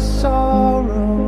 sorrow.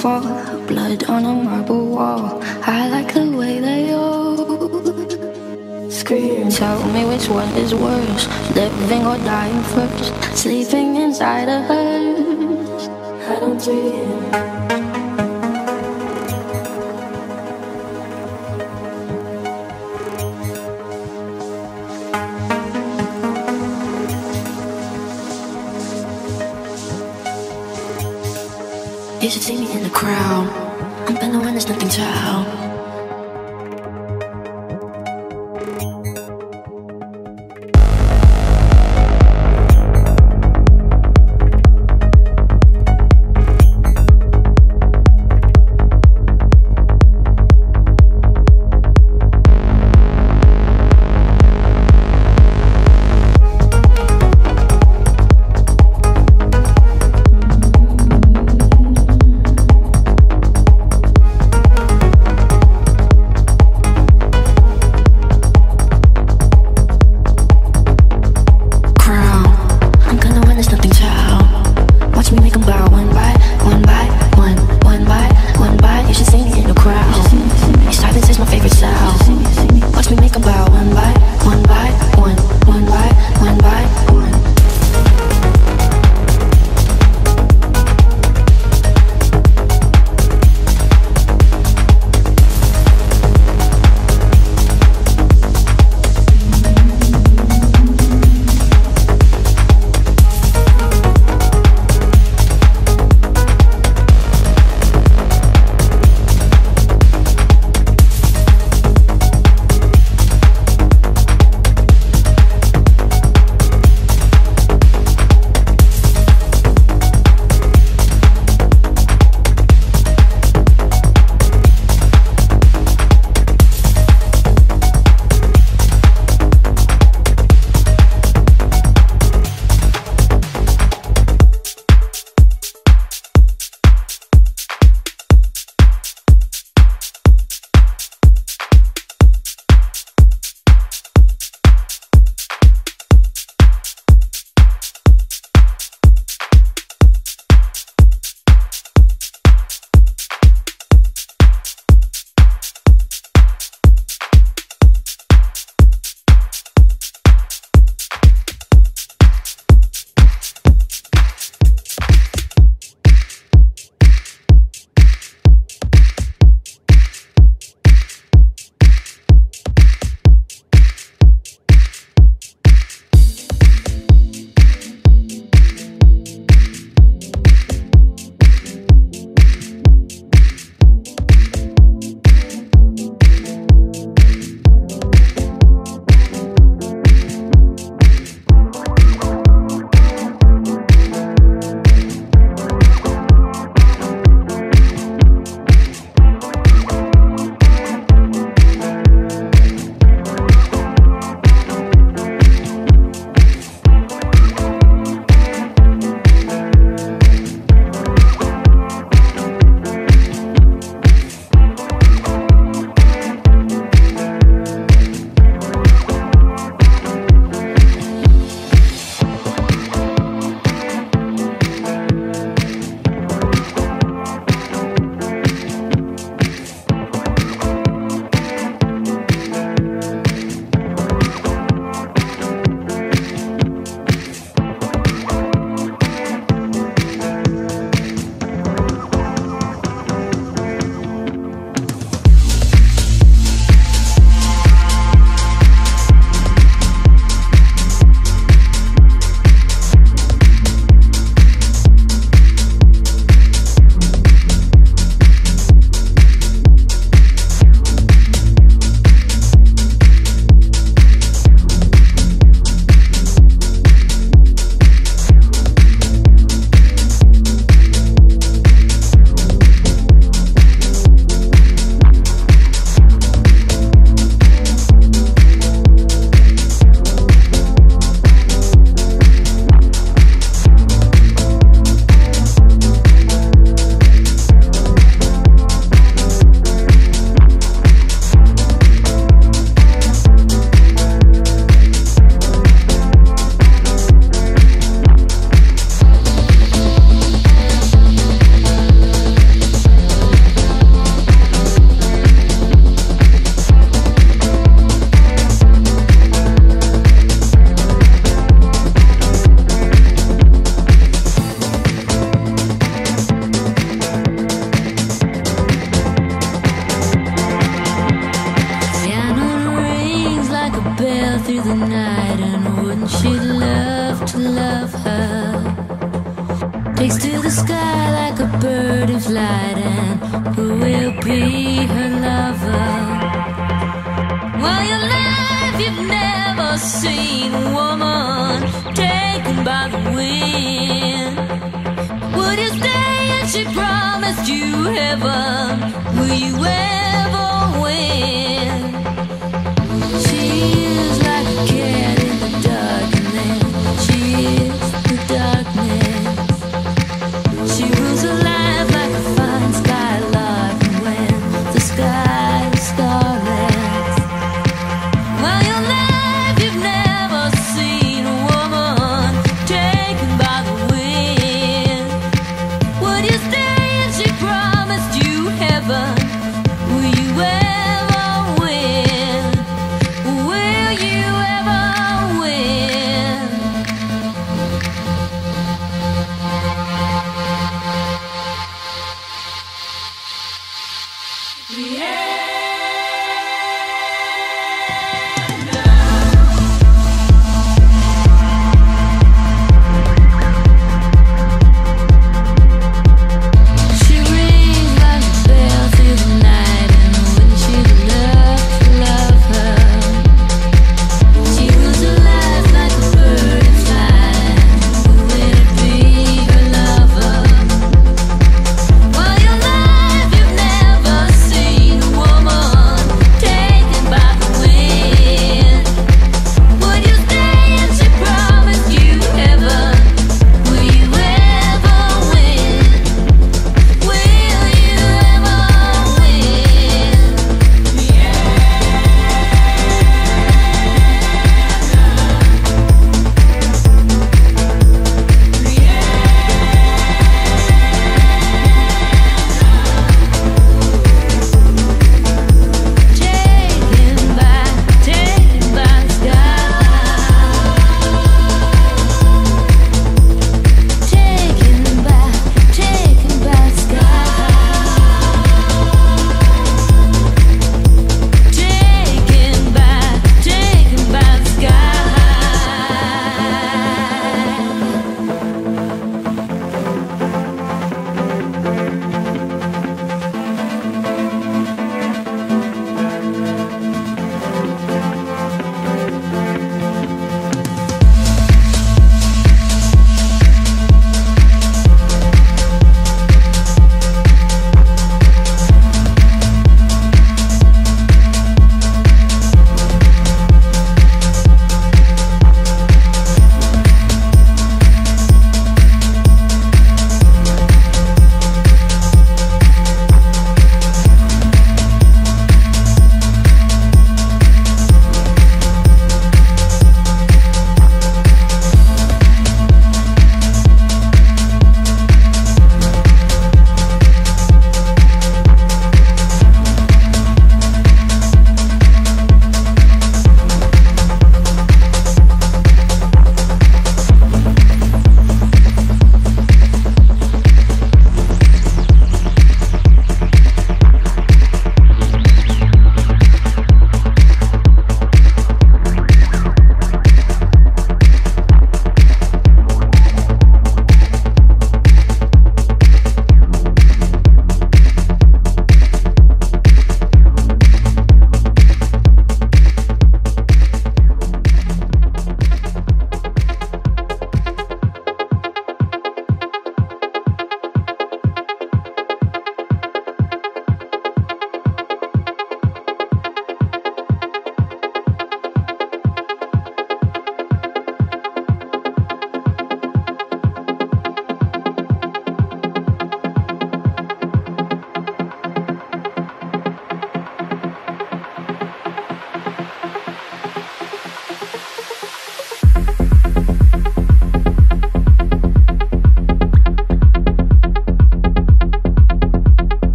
fall. Blood on a marble wall. I like the way they all scream. Tell me which one is worse, living or dying first, sleeping inside a hearse. I don't dream. Takes to the sky like a bird of light And who will be her lover? While your life you've never seen a woman Taken by the wind Would you stay if she promised you heaven? Will you ever win? She is like a cat